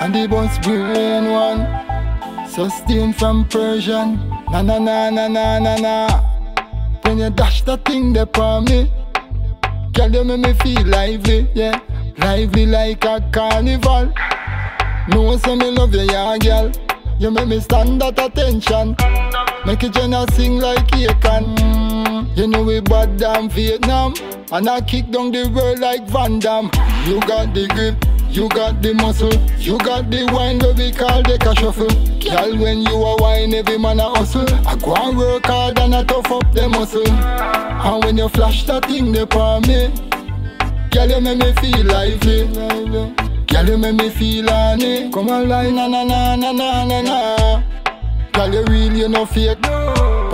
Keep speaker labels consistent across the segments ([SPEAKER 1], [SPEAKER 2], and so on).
[SPEAKER 1] And the boss brain one Sustayne from Persyan. Na na na na na na na. When you dash that thing there on me. Girl you make me feel lively, yeah. Lively like a carnival. No say me love you, yeah girl. You make me stand at attention. Make it Jenna sing like Akon mm, You know we bad damn Vietnam And I kick down the world like Van Damme You got the grip you got the muscle, you got the wine that we call the cash shuffle. Girl, when you a wine, every man a hustle. I go and work hard and I tough up the muscle. And when you flash that thing, they on me. Girl, you make me feel lively. Girl, you make me feel honey. Come on, line, na na na na na na na. Girl, you real, you no fake.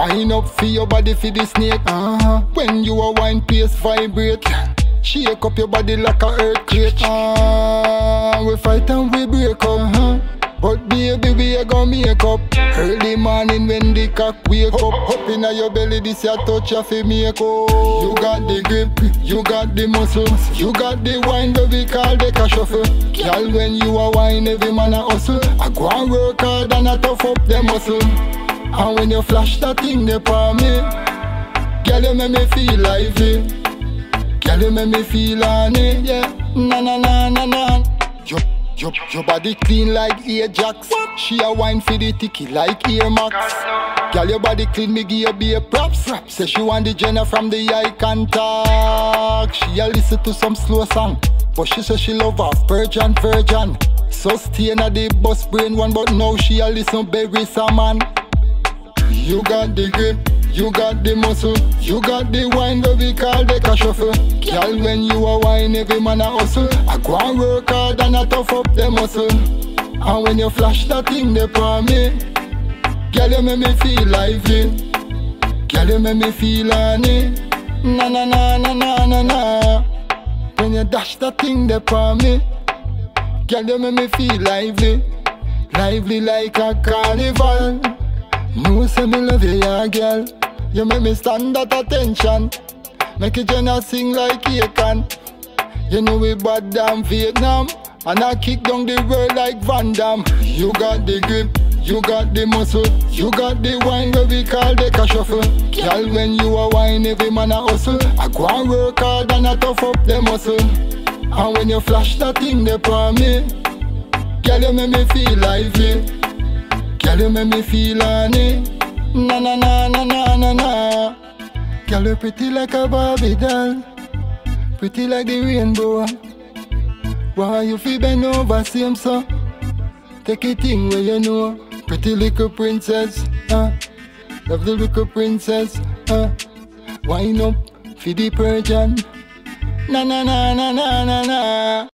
[SPEAKER 1] Pine up for your body for the snake. Uh-huh. When you a wine, place vibrate. Shake up your body like a earthquake. Ah, we fight and we break up. Uh-huh. But baby, we a gonna make up. Early morning when the cock wake up. Up inna your belly, this your touch of a make up. You got the grip, you got the muscles, you got the wine that we call the cash shuffle. Girl, when you a wine, every man a hustle. I go and work hard and I tough up the muscle. And when you flash that thing, they on me. Girl, you make me feel lively. Girl, you make me feel honey, yeah. Na na na na na. Your, your, your body clean like Ajax. She a wine for the ticky like Air Max. Girl, your body clean, me give you be a props. Say she want the Jenna from the eye contact. She a listen to some slow song, but she say she love her virgin, virgin. Sustayne at the bus brain one, but now she a listen berry salmon. You got the grip. You got the muscle, you got the wine that we call the cash shuffle. Girl, when you a wine, every man a hustle. I go and work hard and I tough up the muscle. And when you flash that thing, they on me. Girl, you make me feel lively. Girl, you make me feel honey. Na na na na na na na. When you dash that thing, they on me. Girl, you make me feel lively. Lively like a carnival. No say me love you, yeah, girl. You make me stand at attention. Make it Jenna sing like you can. You know we bad damn Vietnam. And I kick down the world like Van Damme. You got the grip, you got the muscle, you got the wine that we call the cash shuffle. Girl, when you a wine, every man a hustle. I go and work hard and I tough up the muscle. And when you flash that thing, they on me. Girl, you make me feel lively. Girl, you make me feel honey. Na na na na na na na. Girl, you pretty like a Barbie doll. Pretty like the rainbow. Why you feel bend over, same so? Take a thing where you know. Pretty little princess, huh? Love the little princess, huh? Wine up for the Persian. Na na na na na na na.